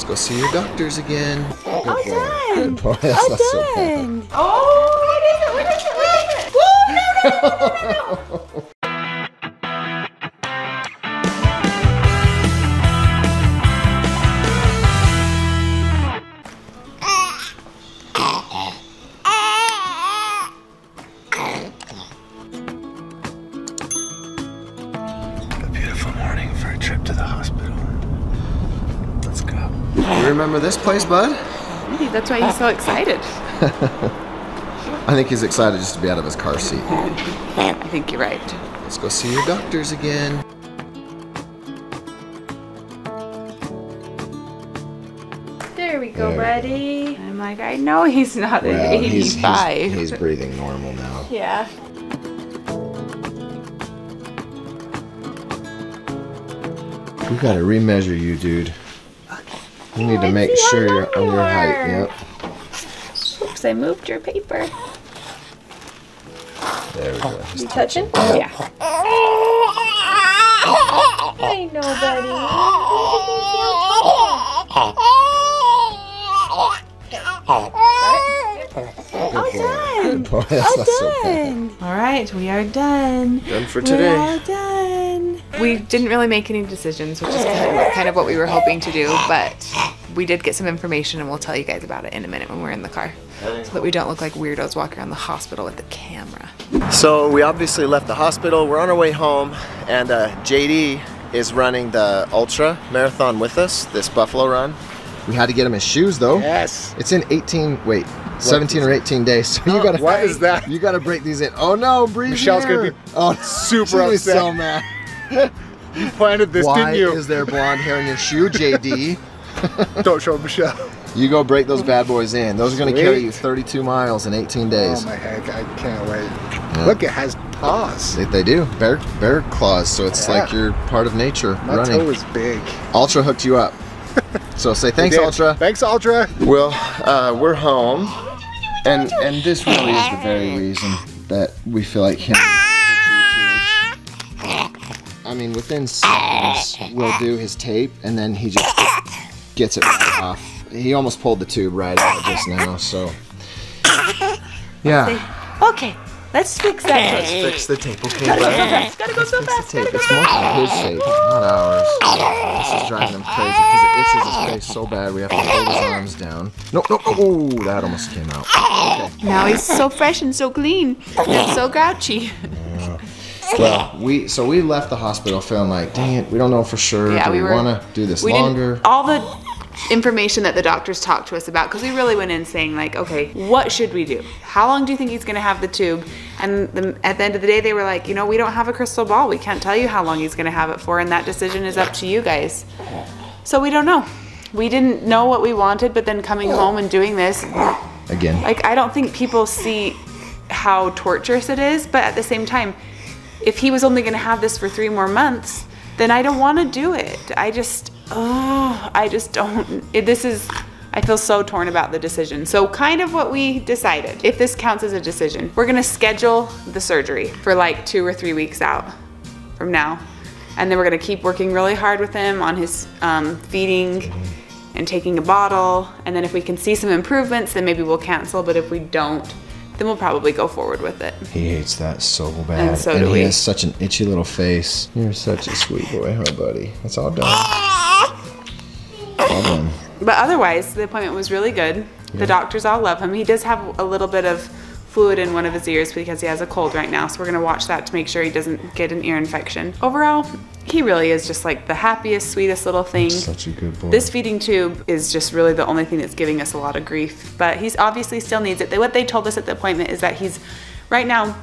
Let's go see your doctors again. Oh, All done. Boy, that's All not so bad. done. Oh, what is it? What is it? What is it? Whoa, no, no, no, no, no, no. A beautiful morning for a trip to the hospital. Let's go. You remember this place, bud? Maybe that's why he's so excited. I think he's excited just to be out of his car seat. I think you're right. Let's go see your doctors again. There we go, There we go. buddy. I'm like, I know he's not an Well, he's, 85. he's, he's breathing normal now. yeah. We gotta remeasure you, dude. We need to Let's make sure long you're on your height. Yep. Oops, I moved your paper. There we go. You touching? Yeah. I know, All done. Boy, that's not so. Done. All right, we are done. Done for today. We're today. all done. We didn't really make any decisions, which is kind of, kind of what we were hoping to do, but we did get some information and we'll tell you guys about it in a minute when we're in the car. So that we don't look like weirdos walking around the hospital with the camera. So we obviously left the hospital. We're on our way home, and uh, JD is running the ultra marathon with us. This Buffalo run. We had to get him his shoes though. Yes. It's in 18. Wait, 17 or 18 days. So you gotta. What is that? You gotta break these in. Oh no, breathe. Michelle's gonna be oh super she's gonna be upset. so mad. You planted this, Why didn't you? Why is there blonde hair in your shoe, JD? Don't show Michelle. You go break those bad boys in. Those are gonna Sweet. carry you 32 miles in 18 days. Oh my heck, I can't wait. Look, it has paws. They, they do. Bear bear claws, so it's Yeah. like you're part of nature My running. toe is big. Ultra hooked you up. So say thanks, Ultra. Thanks, Ultra. Well, uh, we're home, and and this really is the very reason that we feel like him. I mean, within seconds, we'll do his tape, and then he just gets it right off. He almost pulled the tube right out just now, so. Yeah. Okay, let's fix that. Let's fix the tape, okay, Gotta go so fast, gotta go so Fix fast, the tape. gotta go It's so mostly fast. his tape, not ours. This is driving him crazy because it itches his face so bad we have to hold his arms down. No, no, no. Oh, that almost came out. Okay. Now he's so fresh and so clean and so grouchy. Well, we so we left the hospital feeling like, dang it, we don't know for sure. Yeah, do we we, want to do this we longer? all the information that the doctors talked to us about because we really went in saying like okay what should we do? How long do you think he's going to have the tube? And the, at the end of the day they were like you know we don't have a crystal ball. We can't tell you how long he's going to have it for and that decision is up to you guys. So we don't know. We didn't know what we wanted but then coming home and doing this Again. like I don't think people see how torturous it is, but at the same time, if he was only going to have this for three more months, then I don't want to do it. I just, oh, I just don't. It, this is, I feel so torn about the decision. So, kind of what we decided, if this counts as a decision, we're going to schedule the surgery for like two or three weeks out from now. And then we're going to keep working really hard with him on his um, feeding and taking a bottle. And then if we can see some improvements, then maybe we'll cancel. But if we don't, then we'll probably go forward with it. He hates that so bad. And so do he we. has such an itchy little face. You're such a sweet boy, huh, buddy? It's all done. But otherwise, the appointment was really good. The doctors all love him. He does have a little bit of fluid in one of his ears because he has a cold right now. So we're gonna watch that to make sure he doesn't get an ear infection. Overall, he really is just like the happiest, sweetest little thing. Such a good boy. This feeding tube is just really the only thing that's giving us a lot of grief. But he's obviously still needs it. What they told us at the appointment is that he's right now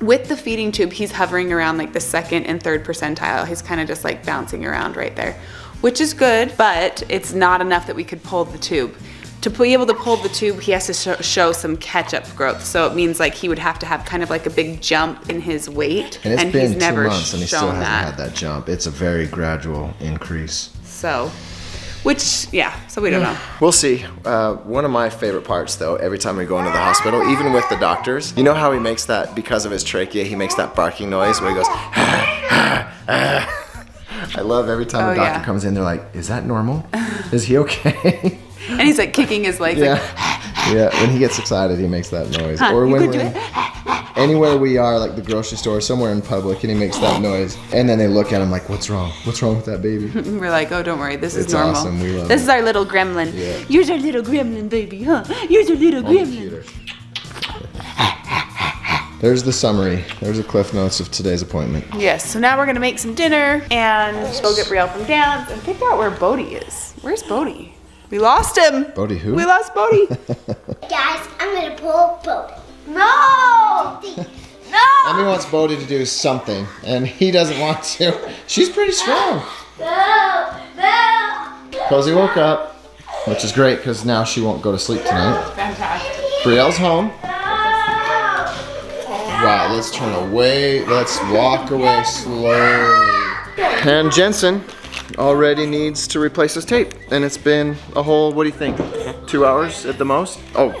with the feeding tube, he's hovering around like the second and third percentile. He's kind of just like bouncing around right there, which is good, but it's not enough that we could pull the tube. To be able to pull the tube, he has to show, show some catch-up growth. So it means like he would have to have kind of like a big jump in his weight, and it's been he's never two months and he still hasn't that. had that jump. It's a very gradual increase. So, which yeah, so we don't know. We'll see. Uh, one of my favorite parts, though, every time we go into the hospital, even with the doctors, you know how he makes that because of his trachea. He makes that barking noise where he goes. I love every time Oh, the doctor yeah. comes in, they're like, "Is that normal? Is he okay?" And he's like kicking his legs. yeah, Like, yeah. When he gets excited, he makes that noise. Huh, or when we're in- anywhere we are, like the grocery store, somewhere in public, and he makes that noise, and then they look at him like, "What's wrong? What's wrong with that baby?" We're like, oh, don't worry, this is normal. awesome, we love this it. is our little gremlin. Yeah. You're our little gremlin, baby, huh? You're our little On gremlin. Computer. There's the summary. There's the cliff notes of today's appointment. Yes, so now we're gonna make some dinner and go get Brielle from dance and figure out where Bodie is. Where's Bodie? We lost him. Bodie who? We lost Bodie. Guys, I'm gonna pull boat. No! no! Emmy wants Bodie to do something, and he doesn't want to. She's pretty strong. No! No! Cosy woke up, which is great because now she won't go to sleep tonight. Fantastic. Brielle's home. Wow, let's turn away. Let's walk away slowly. And Jensen already needs to replace his tape. And it's been a whole, what do you think? Two hours at the most? Oh,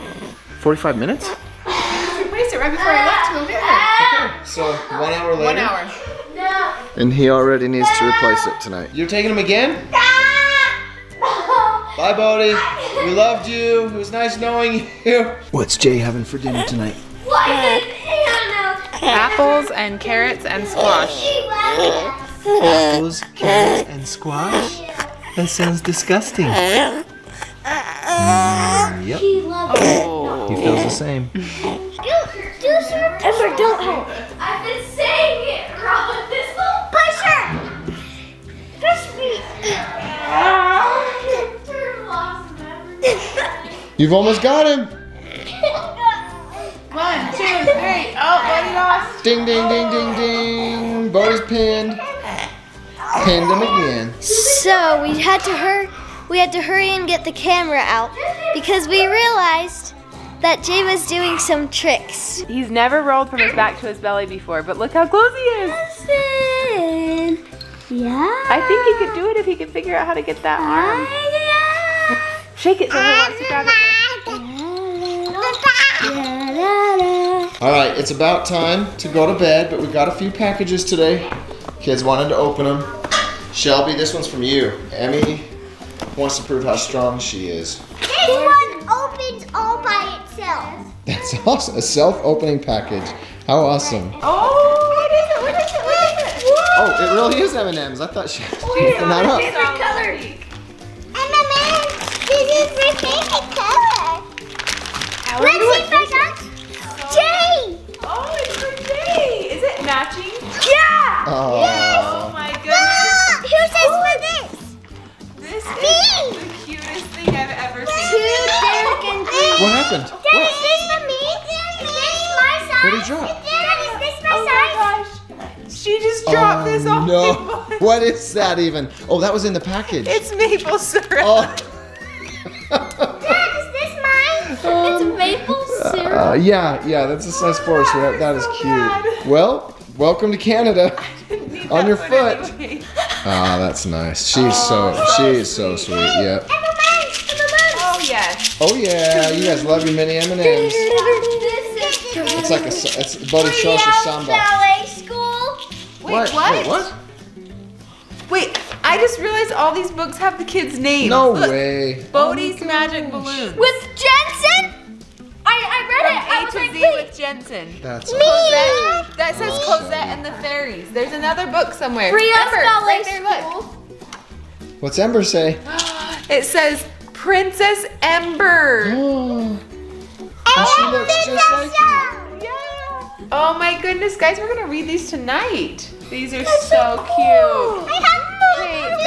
45 minutes? Replaced it right before I left to go get her. So one hour later. One hour. No! And he already needs to replace it tonight. You're taking him again? Bye, Bodie. We loved you. It was nice knowing you. What's Jay having for dinner tonight? What is it? Apples and carrots and squash. Apples, carrots, and squash? That sounds disgusting. Mm, yep, He loves Oh. he feels the same. Do, do some Ember, don't help. I've been saying it wrong. This little pusher. Push me. You've almost got him. Ding, ding, ding, ding, ding. Bodie's pinned. Pinned him again. So we had to hurry. We had to hurry and get the camera out because we realized that Jay was doing some tricks. He's never rolled from his back to his belly before, but look how close he is. Listen. Yeah. I think he could do it if he could figure out how to get that arm. Shake it so he wants to grab it. All right, it's about time to go to bed, but we've got a few packages today. Kids wanted to open them. Shelby, this one's from you. Emmy wants to prove how strong she is. This one opens all by itself. That's awesome. A self-opening package. How awesome. Oh, what is it? What is it? What is it? Oh, it really is M&M's. I thought she was making that up. Favorite color. M&M's. This is my favorite color. Let's What is that even? Oh, that was in the package. It's maple syrup. oh. Dad, is this mine? it's maple syrup. Uh, yeah, yeah, that's a size four, so that, that is so cute. bad. Well, welcome to Canada. Need on that your one foot. anyway. Ah, that's nice. She's so, she is so sweet. Yep. Oh yes. Oh yeah, you guys love your mini M and M's. It's It's like a it's Buddy shows her samba. ballet school. Wait, What? what? Wait, what? Wait, I just realized all these books have the kids' names. No Look, way. Bodie's oh Magic Balloon. With Jensen? I, I read it. I A was to like, Z wait. with Jensen. That's Cosette, that says Cosette and the Fairies. There's another book somewhere. Brielle's Ember, ballet right there, look. What's Ember say? It says Princess Ember. Oh, and she looks just like you. Yeah. Oh my goodness, guys, we're gonna read these tonight. These are so cute.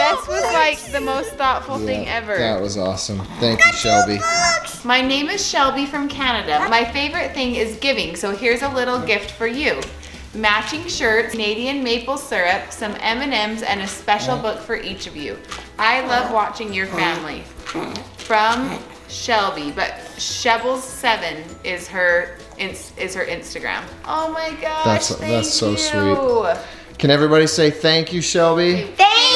Hey, this was like the most thoughtful thing ever. That was awesome. Thank you, Shelby. My name is Shelby from Canada. My favorite thing is giving, so here's a little gift for you. Matching shirts, Canadian maple syrup, some M&Ms, and a special book for each of you. I love watching your family. From Shelby, but Shebbles7 is her is her Instagram. Oh my gosh, That's- thank that's so you. sweet. Can everybody say thank you, Shelby? Thank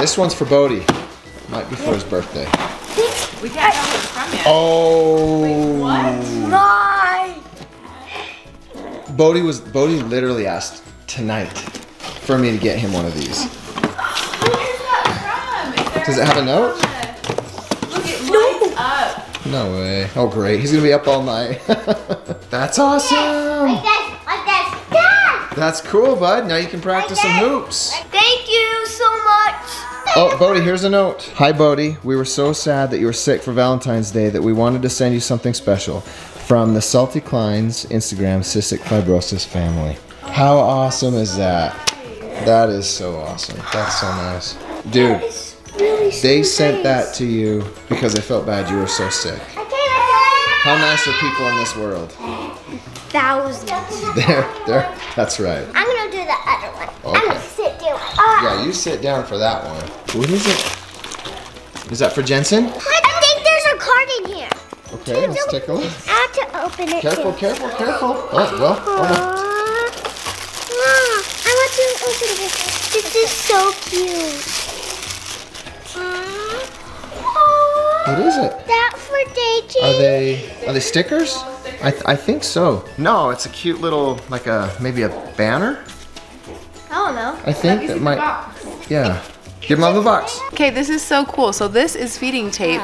This one's for Bodie. Might be for his birthday. We can't tell it's from yet. Oh. My. Bodie was Bodie literally asked tonight for me to get him one of these. Does it have a note? Look, it lights up. No way. Oh great, he's gonna be up all night. That's awesome. Like this, like this. Dad! That's cool, bud. Now you can practice some hoops. Oh, Bodie, here's a note. Hi, Bodie. We were so sad that you were sick for Valentine's Day that we wanted to send you something special from the Salty Kleins Instagram Cystic Fibrosis family. How awesome is that? That is so awesome. That's so nice. Dude, they sent that to you because they felt bad you were so sick. How nice are people in this world? Thousands. There, there. That's right. I'm gonna do the other one. I'm Okay. gonna sit down. Ah. Yeah, you sit down for that one. What is it? Is that for Jensen? I think there's a card in here. Okay, let's take a look. I have to open it. Careful, too. careful, careful. Oh, well, oh, Aw. Ah, I want to open this. This is so cute. Aw. what is it? That for Daisy. Are they are they stickers? I, th- I think so. No, it's a cute little like a maybe a banner. I don't know. I think that might. Yeah. Give mom out the box. Okay, this is so cool. So this is feeding tape.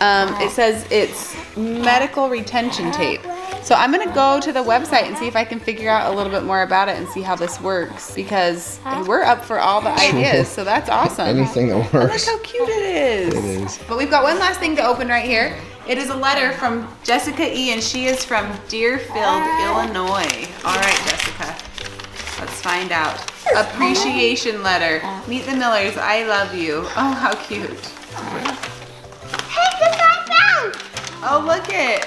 Um, it says it's medical retention tape. So I'm gonna go to the website and see if I can figure out a little bit more about it and see how this works because we're up for all the ideas. So that's awesome. Anything that And Look how cute it is. It is. But we've got one last thing to open right here. It is a letter from Jessica E. and she is from Deerfield, Illinois. All right, Jessica. Let's find out. Appreciation letter. Meet the Millers. I love you. Oh, how cute. Hey, look I found. Oh, look it.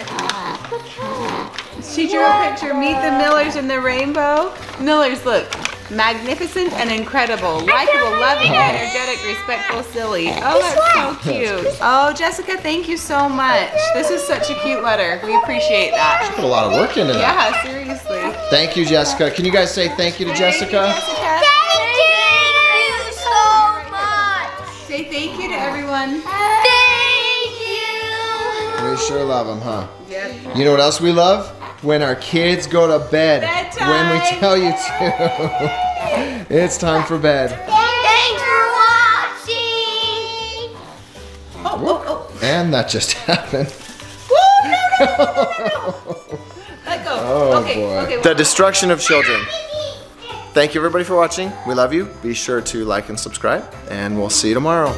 She drew a picture. Meet the Millers in the rainbow. Millers, look. Magnificent and incredible. Likable, loving, energetic, respectful, silly. Oh, that's so cute. Oh, Jessica, thank you so much. This is such a cute letter. We appreciate that. She put a lot of work into that. Yeah, seriously. Thank you, Jessica. Can you guys say thank you to Jessica? Jessica. Thank you so much. Say thank you to everyone. Thank you. We sure love them, huh? Yep. You know what else we love? When our kids go to bed. When we tell you to. it's time for bed. Thanks for watching. Oh, oh, oh. And that just happened. Woo, no, no, no, no, no. Let go. Oh okay, boy. okay. The destruction of children. Thank you everybody for watching. We love you. Be sure to like and subscribe, and we'll see you tomorrow.